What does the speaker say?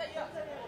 这里，这里。